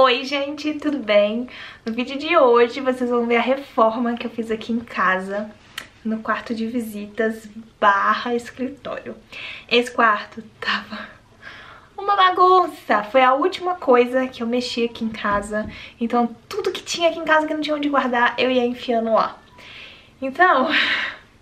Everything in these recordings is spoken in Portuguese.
Oi gente, tudo bem? No vídeo de hoje vocês vão ver a reforma que eu fiz aqui em casa no quarto de visitas barra escritório. Esse quarto tava uma bagunça, foi a última coisa que eu mexi aqui em casa, então tudo que tinha aqui em casa que não tinha onde guardar eu ia enfiando lá. Então,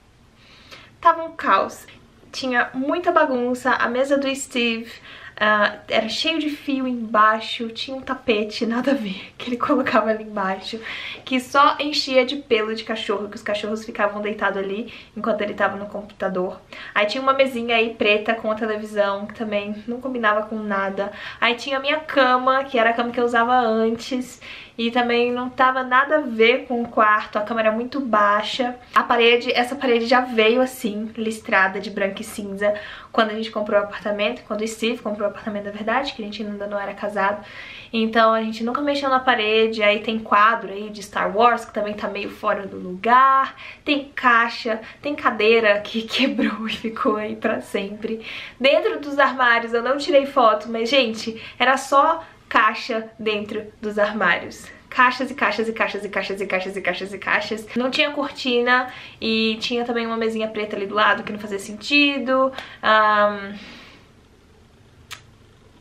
tava um caos. Tinha muita bagunça, a mesa do Steve Uh, era cheio de fio embaixo, tinha um tapete, nada a ver, que ele colocava ali embaixo, que só enchia de pelo de cachorro, que os cachorros ficavam deitados ali enquanto ele tava no computador. Aí tinha uma mesinha aí preta com a televisão, que também não combinava com nada. Aí tinha a minha cama, que era a cama que eu usava antes, e também não tava nada a ver com o quarto, a cama era muito baixa. A parede, essa parede já veio assim, listrada de branco e cinza, quando a gente comprou o apartamento, quando o Steve comprou o apartamento, na verdade, que a gente ainda não era casado. Então a gente nunca mexeu na parede, aí tem quadro aí de Star Wars, que também tá meio fora do lugar, tem caixa, tem cadeira que quebrou e ficou aí pra sempre. Dentro dos armários eu não tirei foto, mas gente, era só caixa dentro dos armários caixas e caixas e caixas e caixas e caixas e caixas e caixas. Não tinha cortina e tinha também uma mesinha preta ali do lado que não fazia sentido. Um...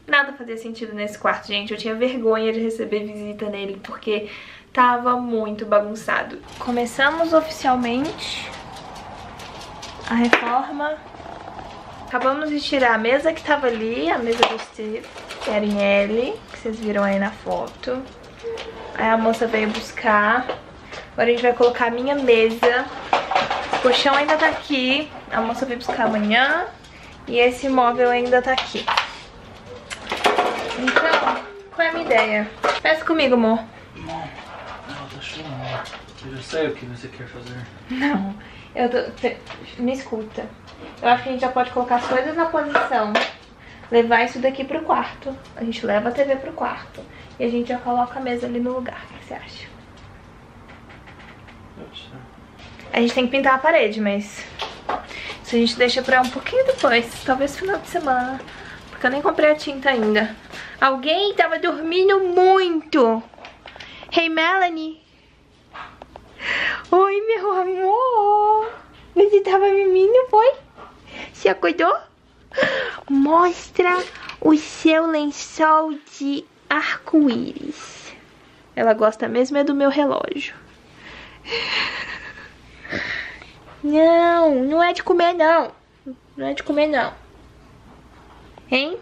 Nada fazia sentido nesse quarto, gente. Eu tinha vergonha de receber visita nele porque tava muito bagunçado. Começamos oficialmente a reforma. Acabamos de tirar a mesa que tava ali, a mesa do Steve, em L, que vocês viram aí na foto. Aí a moça veio buscar. Agora a gente vai colocar a minha mesa. O colchão ainda tá aqui. A moça veio buscar amanhã. E esse móvel ainda tá aqui. Então, qual é a minha ideia? Peça comigo, amor. Não, não, tô chorando. Eu já sei o que você quer fazer. Não, eu tô... Me escuta. Eu acho que a gente já pode colocar as coisas na posição. Levar isso daqui pro quarto. A gente leva a TV pro quarto. E a gente já coloca a mesa ali no lugar. O que você acha? A gente tem que pintar a parede, mas... Se a gente deixa pra um pouquinho depois. Talvez final de semana. Porque eu nem comprei a tinta ainda. Alguém tava dormindo muito. Hey, Melanie. Oi, meu amor. Você tava mimindo, foi? Você acordou? Mostra o seu lençol de arco-íris. Ela gosta mesmo é do meu relógio. Não, não é de comer não. Não é de comer não. Hein?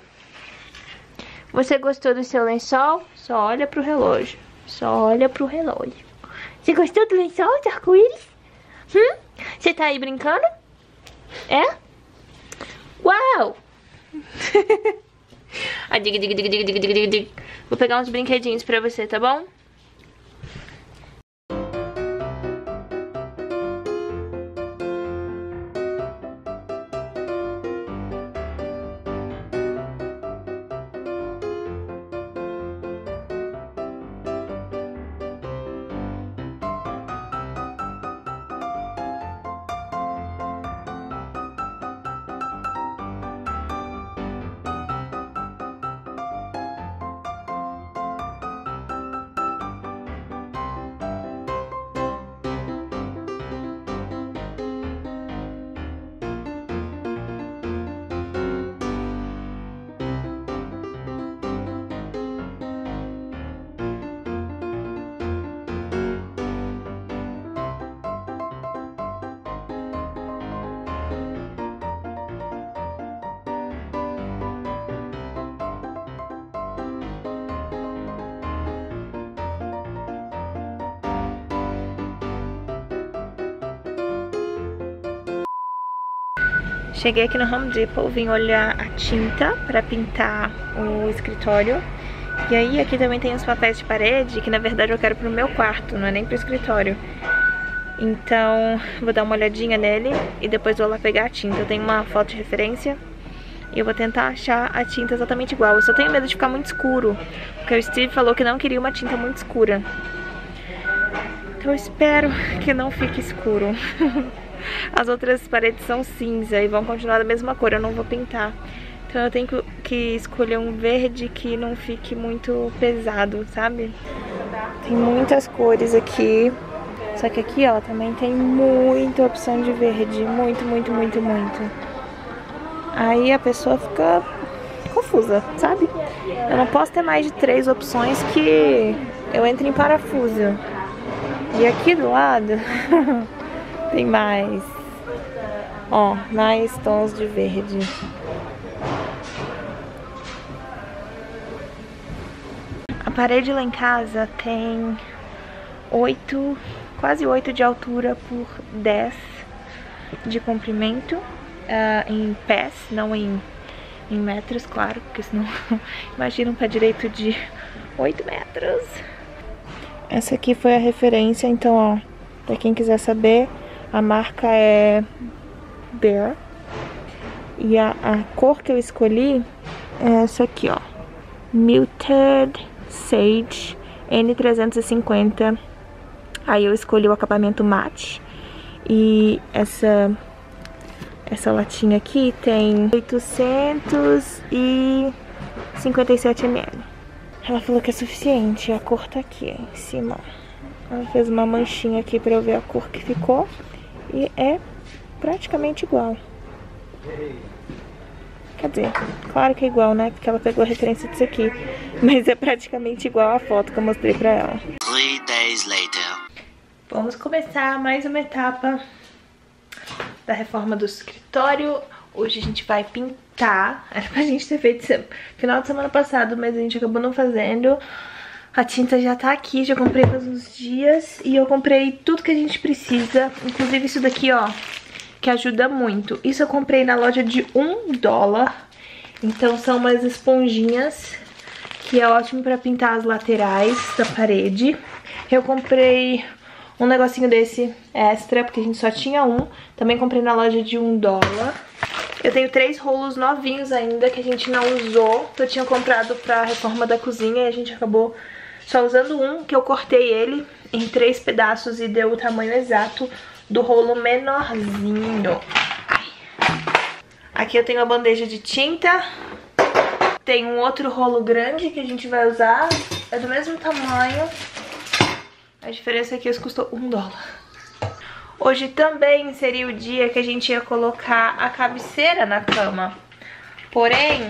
Você gostou do seu lençol? Só olha pro relógio. Só olha pro relógio. Você gostou do lençol de arco-íris? Hum? Você tá aí brincando? É? Uau! Vou pegar uns brinquedinhos pra você, tá bom? Cheguei aqui no Home Depot, vim olhar a tinta para pintar o escritório. E aí aqui também tem os papéis de parede, que na verdade eu quero pro meu quarto, não é nem pro escritório. Então vou dar uma olhadinha nele e depois vou lá pegar a tinta. Eu tenho uma foto de referência e eu vou tentar achar a tinta exatamente igual. Eu só tenho medo de ficar muito escuro, porque o Steve falou que não queria uma tinta muito escura. Então eu espero que não fique escuro. As outras paredes são cinza e vão continuar da mesma cor, eu não vou pintar. Então eu tenho que escolher um verde que não fique muito pesado, sabe? Tem muitas cores aqui. Só que aqui, ó, também tem muita opção de verde. Muito, muito, muito, muito. Aí a pessoa fica confusa, sabe? Eu não posso ter mais de três opções que eu entro em parafuso. E aqui do lado tem mais. Ó, mais tons de verde. A parede lá em casa tem oito, quase 8 de altura por 10 de comprimento uh, em pés, não em, em metros, claro, porque senão imagina um pé direito de 8 metros. Essa aqui foi a referência, então ó, pra quem quiser saber, a marca é Bear. E a, a cor que eu escolhi é essa aqui, ó. Muted Sage N350. Aí eu escolhi o acabamento mate. E essa essa latinha aqui tem 857 ml. Ela falou que é suficiente. A cor tá aqui em cima. Ela fez uma manchinha aqui pra eu ver a cor que ficou. E é praticamente igual. Quer dizer, claro que é igual, né? Porque ela pegou a referência disso aqui. Mas é praticamente igual a foto que eu mostrei pra ela. Three days later. Vamos começar mais uma etapa da reforma do escritório. Hoje a gente vai pintar. Era pra gente ter feito final de semana passado, mas a gente acabou não fazendo. A tinta já tá aqui, já comprei faz uns dias. E eu comprei tudo que a gente precisa. Inclusive isso daqui, ó, que ajuda muito. Isso eu comprei na loja de um dólar. Então são umas esponjinhas que é ótimo pra pintar as laterais da parede. Eu comprei um negocinho desse extra, porque a gente só tinha um. Também comprei na loja de um dólar. Eu tenho três rolos novinhos ainda que a gente não usou, eu tinha comprado pra reforma da cozinha e a gente acabou só usando um, que eu cortei ele em três pedaços e deu o tamanho exato do rolo menorzinho. Aqui eu tenho a bandeja de tinta. Tem um outro rolo grande que a gente vai usar. É do mesmo tamanho. A diferença é que esse custou um dólar. Hoje também seria o dia que a gente ia colocar a cabeceira na cama. Porém,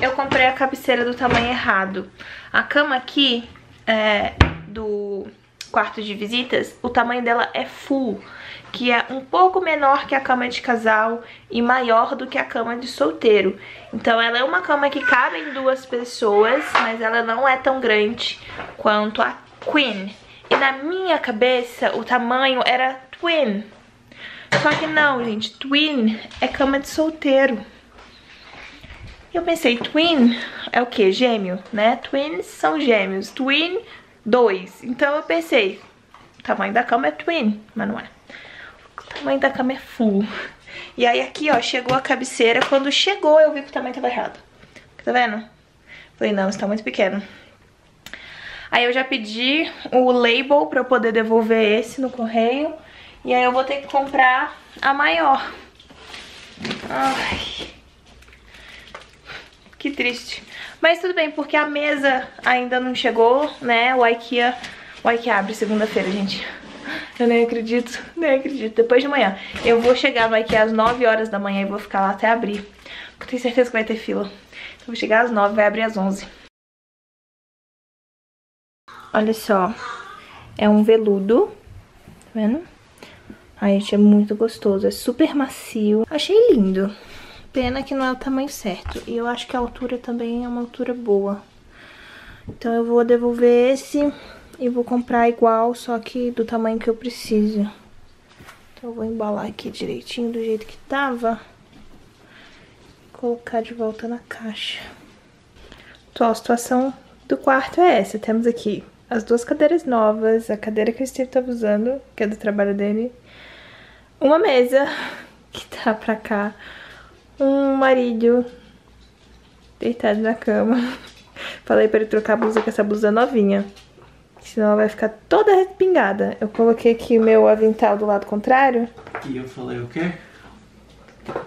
eu comprei a cabeceira do tamanho errado. A cama aqui é, do quarto de visitas, o tamanho dela é full, que é um pouco menor que a cama de casal e maior do que a cama de solteiro. Então ela é uma cama que cabe em duas pessoas, mas ela não é tão grande quanto a Queen. E na minha cabeça, o tamanho era twin. Só que não, gente. Twin é cama de solteiro. Eu pensei, twin é o que? Gêmeo, né? Twins são gêmeos. Twin, dois. Então eu pensei, o tamanho da cama é twin, mas não é. Tamanho da cama é full. E aí aqui, ó, chegou a cabeceira. Quando chegou, eu vi que o tamanho tava errado. Tá vendo? Falei, não, está muito pequeno. Aí eu já pedi o label pra eu poder devolver esse no correio. E aí eu vou ter que comprar a maior. Ai. Que triste. Mas tudo bem, porque a mesa ainda não chegou, né? O Ikea, o Ikea abre segunda-feira, gente. Eu nem acredito, nem acredito. Depois de manhã. Eu vou chegar no Ikea às 9 horas da manhã e vou ficar lá até abrir. Porque tenho certeza que vai ter fila. Então vou chegar às 9, vai abrir às 11. Olha só. É um veludo. Tá vendo? Ai, gente, é muito gostoso. É super macio. Achei lindo. Pena que não é o tamanho certo. E eu acho que a altura também é uma altura boa. Então eu vou devolver esse e vou comprar igual, só que do tamanho que eu preciso. Então eu vou embalar aqui direitinho do jeito que tava. Colocar de volta na caixa. Então a situação do quarto é essa. Temos aqui as duas cadeiras novas, a cadeira que o Steve tava usando, que é do trabalho dele, uma mesa que tá pra cá, um marido deitado na cama. Falei pra ele trocar a blusa com essa blusa novinha, senão ela vai ficar toda respingada. Eu coloquei aqui o meu avental do lado contrário. E eu falei o quê?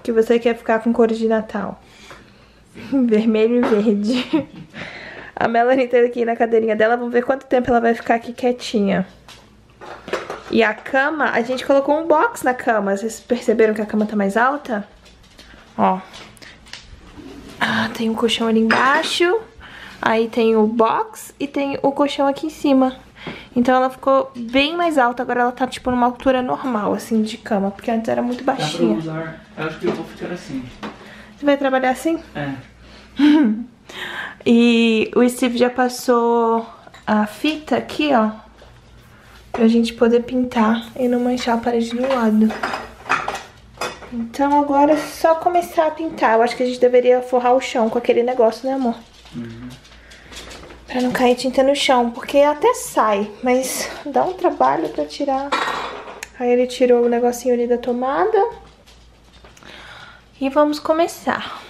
Que você quer ficar com cores de Natal. Vermelho e verde. A Melanie tá aqui na cadeirinha dela. Vamos ver quanto tempo ela vai ficar aqui quietinha. E a cama, a gente colocou um box na cama. Vocês perceberam que a cama tá mais alta? Ó. Ah, tem um colchão ali embaixo. Aí tem o box e tem o colchão aqui em cima. Então ela ficou bem mais alta, agora ela tá tipo numa altura normal, assim, de cama, porque antes era muito baixinha. Dá pra usar, eu acho que eu vou ficar assim. Você vai trabalhar assim? É. e o Steve já passou a fita aqui, ó, pra gente poder pintar e não manchar a parede do lado. Então agora é só começar a pintar. Eu acho que a gente deveria forrar o chão com aquele negócio, né amor? Uhum. Pra não cair tinta no chão, porque até sai, mas dá um trabalho pra tirar. Aí ele tirou o negocinho ali da tomada. E vamos começar.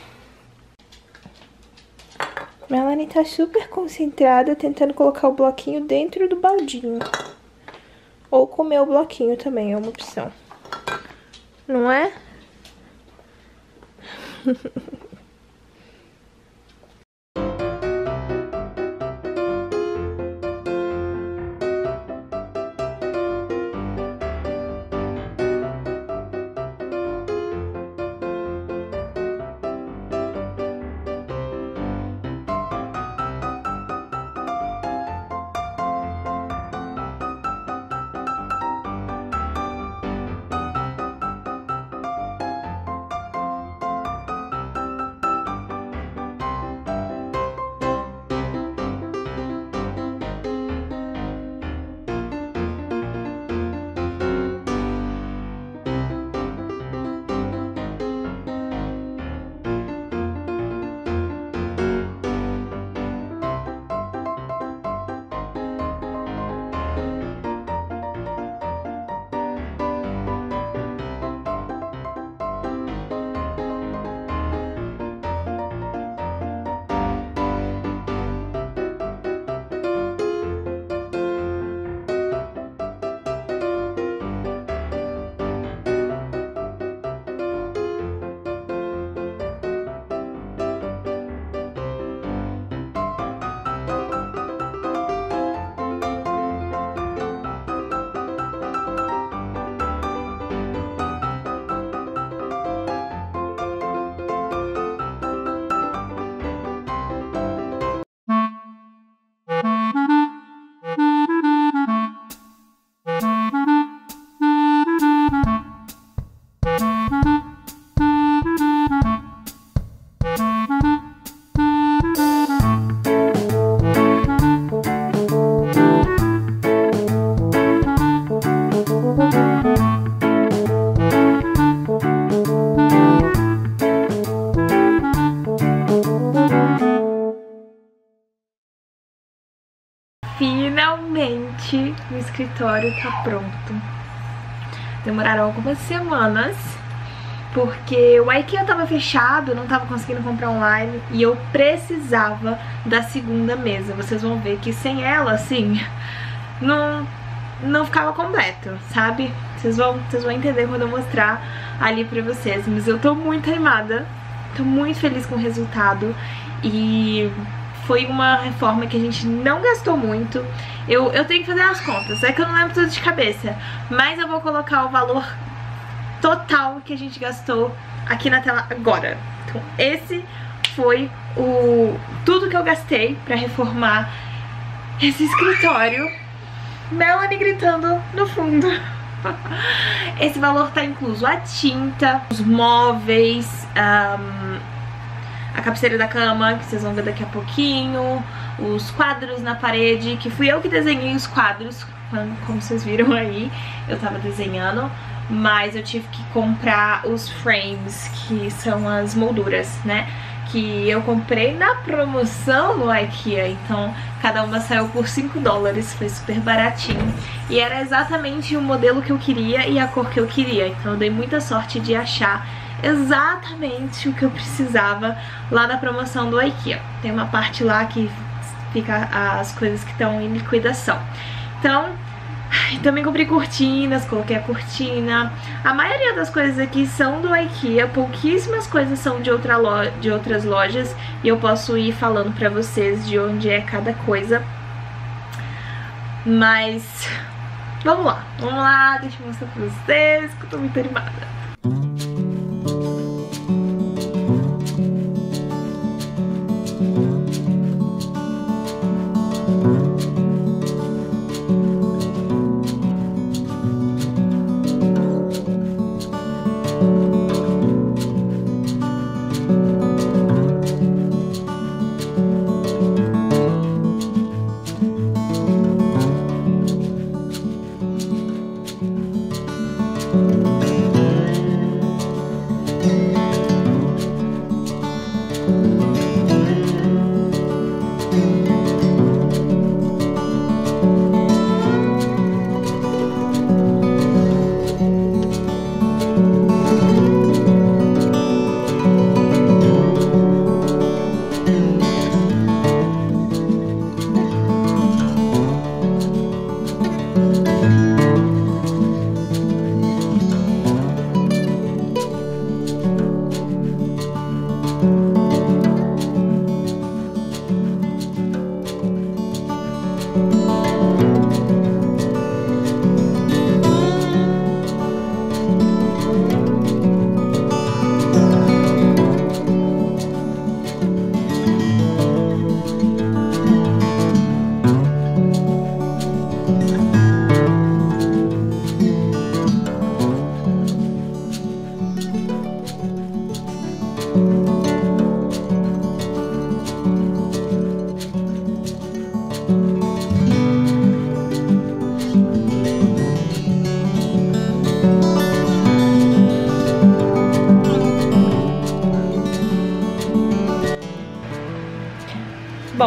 Melanie tá super concentrada, tentando colocar o bloquinho dentro do baldinho. Ou comer o bloquinho também, é uma opção. Não é? o escritório tá pronto. Demoraram algumas semanas, porque o IKEA tava fechado, não tava conseguindo comprar online e eu precisava da segunda mesa. Vocês vão ver que sem ela, assim, não, não ficava completo, sabe? Vocês vão, vocês vão entender quando eu mostrar ali pra vocês. Mas eu tô muito animada, tô muito feliz com o resultado e foi uma reforma que a gente não gastou muito. Eu, eu tenho que fazer as contas, é que eu não lembro tudo de cabeça. Mas eu vou colocar o valor total que a gente gastou aqui na tela agora. Então esse foi o tudo que eu gastei pra reformar esse escritório. Melanie gritando no fundo. Esse valor tá incluso a tinta, os móveis, um, a cabeceira da cama, que vocês vão ver daqui a pouquinho, os quadros na parede, que fui eu que desenhei os quadros, como vocês viram aí, eu tava desenhando, mas eu tive que comprar os frames, que são as molduras, né? Que eu comprei na promoção no Ikea, então cada uma saiu por 5 dólares, foi super baratinho. E era exatamente o modelo que eu queria e a cor que eu queria, então eu dei muita sorte de achar exatamente o que eu precisava lá na promoção do IKEA. Tem uma parte lá que fica as coisas que estão em liquidação. Então, Também comprei cortinas, coloquei a cortina. A maioria das coisas aqui são do Ikea, pouquíssimas coisas são de, outra lo de outras lojas. E eu posso ir falando pra vocês de onde é cada coisa. Mas vamos lá, vamos lá, deixa eu mostrar pra vocês que eu tô muito animada.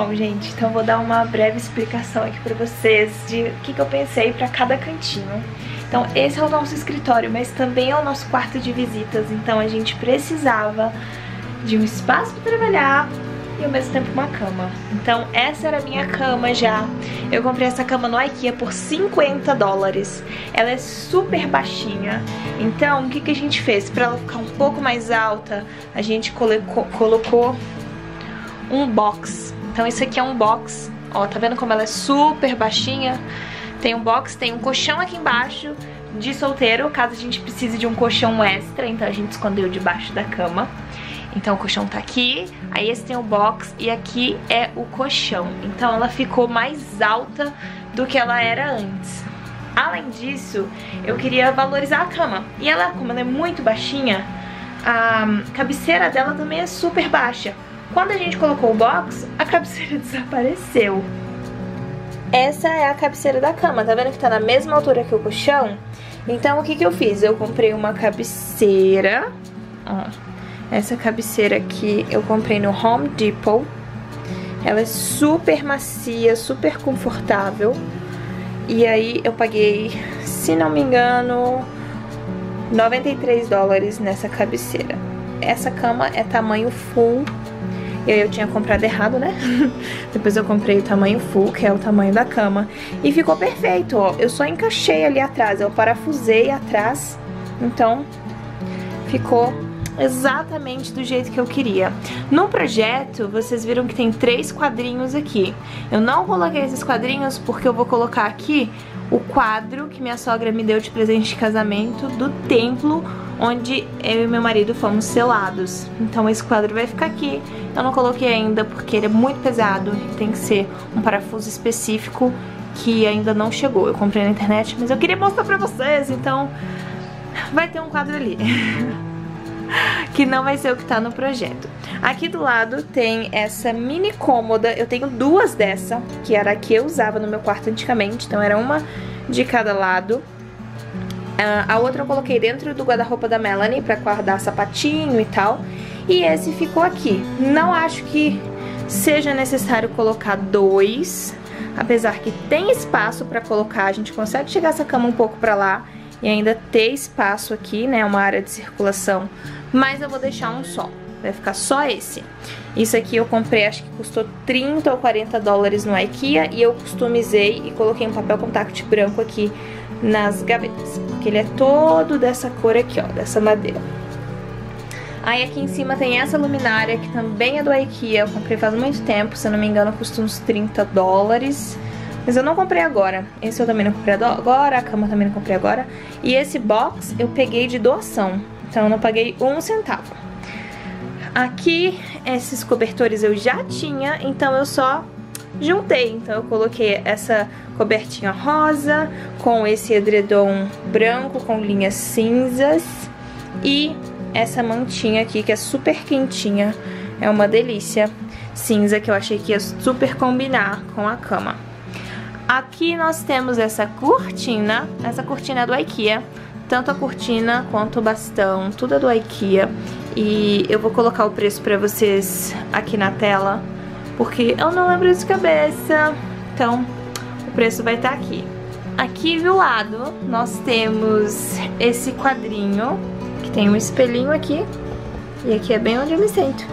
Bom, gente, então vou dar uma breve explicação aqui pra vocês de o que, que eu pensei pra cada cantinho. Então, esse é o nosso escritório, mas também é o nosso quarto de visitas, então a gente precisava de um espaço pra trabalhar e ao mesmo tempo uma cama. Então, essa era a minha cama já. Eu comprei essa cama no Ikea por 50 dólares. Ela é super baixinha. Então, o que, que a gente fez? Pra ela ficar um pouco mais alta, a gente colocou um box então esse aqui é um box, ó, tá vendo como ela é super baixinha? Tem um box, tem um colchão aqui embaixo de solteiro, caso a gente precise de um colchão extra, então a gente escondeu debaixo da cama. Então o colchão tá aqui, aí esse tem o box e aqui é o colchão. Então ela ficou mais alta do que ela era antes. Além disso, eu queria valorizar a cama. E ela, como ela é muito baixinha, a cabeceira dela também é super baixa. Quando a gente colocou o box, a cabeceira desapareceu. Essa é a cabeceira da cama, tá vendo que tá na mesma altura que o colchão? Então o que que eu fiz? Eu comprei uma cabeceira, ó, essa cabeceira aqui eu comprei no Home Depot. Ela é super macia, super confortável. E aí eu paguei, se não me engano, 93 dólares nessa cabeceira. Essa cama é tamanho full e aí eu tinha comprado errado, né? Depois eu comprei o tamanho full, que é o tamanho da cama. E ficou perfeito, ó. Eu só encaixei ali atrás, eu parafusei atrás. Então, ficou exatamente do jeito que eu queria. No projeto, vocês viram que tem três quadrinhos aqui. Eu não coloquei esses quadrinhos porque eu vou colocar aqui o quadro que minha sogra me deu de presente de casamento do templo onde eu e meu marido fomos selados. Então esse quadro vai ficar aqui. Eu não coloquei ainda porque ele é muito pesado tem que ser um parafuso específico que ainda não chegou. Eu comprei na internet, mas eu queria mostrar pra vocês, então vai ter um quadro ali. que não vai ser o que tá no projeto. Aqui do lado tem essa mini cômoda, eu tenho duas dessa, que era a que eu usava no meu quarto antigamente, então era uma de cada lado. Uh, a outra eu coloquei dentro do guarda-roupa da Melanie pra guardar sapatinho e tal. E esse ficou aqui. Não acho que seja necessário colocar dois, apesar que tem espaço pra colocar. A gente consegue chegar essa cama um pouco pra lá e ainda ter espaço aqui, né, uma área de circulação. Mas eu vou deixar um só. Vai ficar só esse. Isso aqui eu comprei, acho que custou 30 ou 40 dólares no Ikea e eu customizei e coloquei um papel contact branco aqui nas gavetas. Porque ele é todo dessa cor aqui, ó, dessa madeira. Aí aqui em cima tem essa luminária, que também é do Ikea, eu comprei faz muito tempo, se eu não me engano custa uns 30 dólares. Mas eu não comprei agora. Esse eu também não comprei agora, a cama também não comprei agora. E esse box eu peguei de doação, então eu não paguei um centavo. Aqui, esses cobertores eu já tinha, então eu só juntei. Então eu coloquei essa cobertinha rosa com esse edredom branco com linhas cinzas e essa mantinha aqui que é super quentinha, é uma delícia, cinza que eu achei que ia super combinar com a cama. Aqui nós temos essa cortina, essa cortina é do Ikea, tanto a cortina quanto o bastão, tudo é do Ikea. E eu vou colocar o preço pra vocês aqui na tela, porque eu não lembro de cabeça, então o preço vai estar tá aqui. Aqui do lado nós temos esse quadrinho, que tem um espelhinho aqui, e aqui é bem onde eu me sento.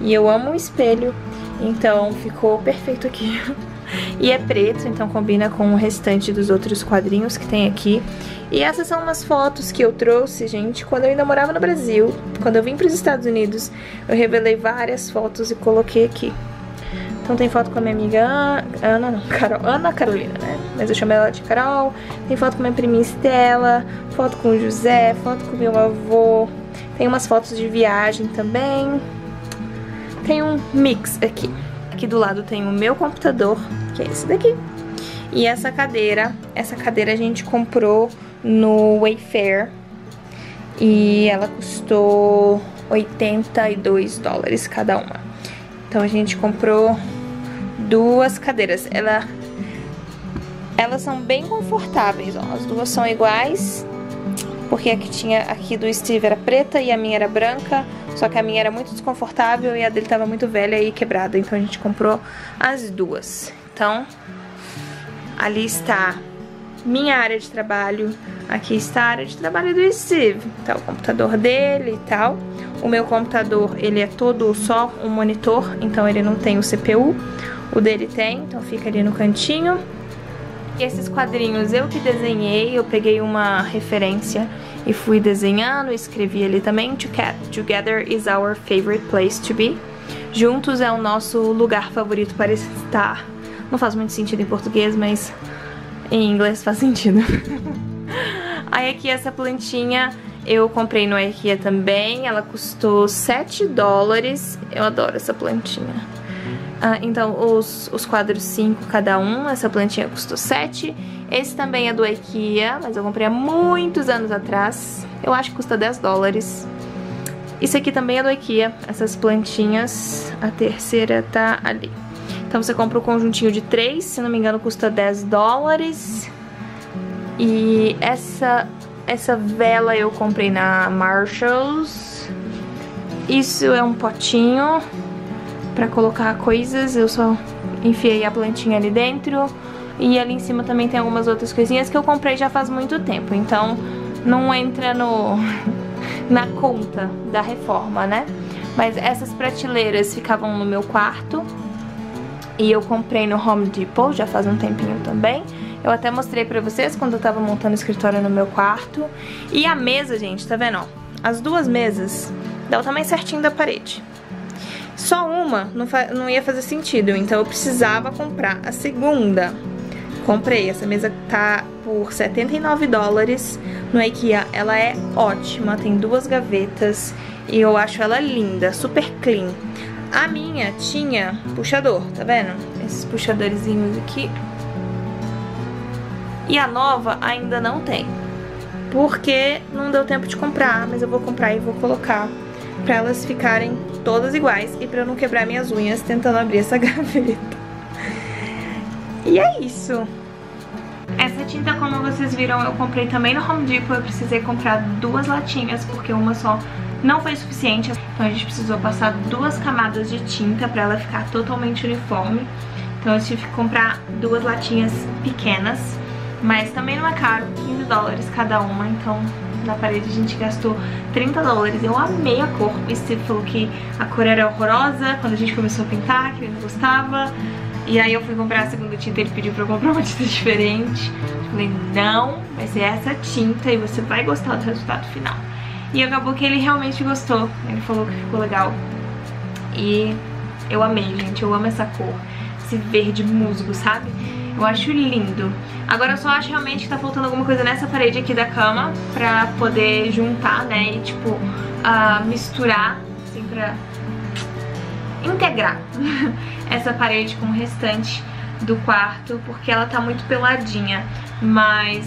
E eu amo o espelho, então ficou perfeito aqui. E é preto, então combina com o restante dos outros quadrinhos que tem aqui. E essas são umas fotos que eu trouxe, gente, quando eu ainda morava no Brasil. Quando eu vim para os Estados Unidos, eu revelei várias fotos e coloquei aqui. Então tem foto com a minha amiga Ana, não, Carol, Ana Carolina, né? Mas eu chamo ela de Carol. Tem foto com minha priminha Estela, foto com o José, foto com meu avô. Tem umas fotos de viagem também. Tem um mix aqui. Aqui do lado tem o meu computador, que é esse daqui. E essa cadeira, essa cadeira a gente comprou no Wayfair. E ela custou 82 dólares cada uma. Então a gente comprou duas cadeiras. Ela, elas são bem confortáveis, ó. As duas são iguais. Porque a que tinha aqui do Steve era preta e a minha era branca. Só que a minha era muito desconfortável e a dele tava muito velha e quebrada. Então a gente comprou as duas. Então, ali está minha área de trabalho. Aqui está a área de trabalho do Steve. Tá o computador dele e tal. O meu computador, ele é todo só um monitor, então ele não tem o CPU. O dele tem, então fica ali no cantinho. E esses quadrinhos eu que desenhei, eu peguei uma referência e fui desenhando, escrevi ali também. Together is our favorite place to be. Juntos é o nosso lugar favorito para estar. Não faz muito sentido em português, mas em inglês faz sentido. Aí aqui essa plantinha eu comprei no IKEA também, ela custou 7 dólares. Eu adoro essa plantinha. Ah, então, os, os quadros 5 cada um, essa plantinha custou 7. Esse também é do IKEA, mas eu comprei há muitos anos atrás. Eu acho que custa 10 dólares. Isso aqui também é do IKEA, essas plantinhas. A terceira tá ali. Então você compra o um conjuntinho de 3, se não me engano custa 10 dólares. E essa essa vela eu comprei na Marshalls. Isso é um potinho pra colocar coisas. Eu só enfiei a plantinha ali dentro. E ali em cima também tem algumas outras coisinhas que eu comprei já faz muito tempo. Então não entra no na conta da reforma, né? Mas essas prateleiras ficavam no meu quarto. E eu comprei no Home Depot já faz um tempinho também. Eu até mostrei pra vocês quando eu tava montando o escritório no meu quarto. E a mesa, gente, tá vendo, ó? As duas mesas dá o tamanho certinho da parede. Só uma não, não ia fazer sentido, então eu precisava comprar a segunda. Comprei, essa mesa tá por 79 dólares no IKEA. Ela é ótima, tem duas gavetas e eu acho ela linda, super clean. A minha tinha puxador, tá vendo? Esses puxadorzinhos aqui. E a nova ainda não tem. Porque não deu tempo de comprar, mas eu vou comprar e vou colocar pra elas ficarem todas iguais e pra eu não quebrar minhas unhas tentando abrir essa gaveta. E é isso. Essa tinta, como vocês viram, eu comprei também no Home Depot. Eu precisei comprar duas latinhas, porque uma só não foi suficiente. Então a gente precisou passar duas camadas de tinta pra ela ficar totalmente uniforme. Então eu tive que comprar duas latinhas pequenas. Mas também não é caro, 15 dólares cada uma, então na parede, a gente gastou 30 dólares. Eu amei a cor. O Steve falou que a cor era horrorosa quando a gente começou a pintar, que ele não gostava. E aí eu fui comprar a segunda tinta, ele pediu pra eu comprar uma tinta diferente. Eu falei, não, vai ser essa tinta e você vai gostar do resultado final. E acabou que ele realmente gostou. Ele falou que ficou legal. E eu amei, gente. Eu amo essa cor. Esse verde musgo, sabe? Eu acho lindo. Agora eu só acho realmente que tá faltando alguma coisa nessa parede aqui da cama pra poder juntar, né? E tipo, uh, misturar, assim, pra integrar essa parede com o restante do quarto, porque ela tá muito peladinha. Mas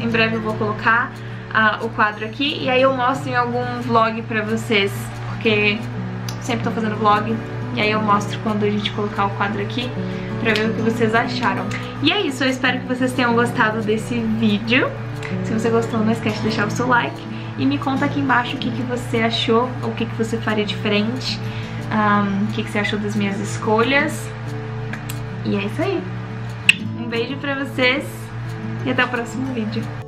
em breve eu vou colocar o quadro aqui e aí eu mostro em algum vlog pra vocês, porque sempre tô fazendo vlog e aí eu mostro quando a gente colocar o quadro aqui pra ver o que vocês acharam. E é isso, eu espero que vocês tenham gostado desse vídeo. Se você gostou, não esquece de deixar o seu like. E me conta aqui embaixo o que, que você achou, ou o que, que você faria diferente, um, o que, que você achou das minhas escolhas. E é isso aí. Um beijo pra vocês e até o próximo vídeo.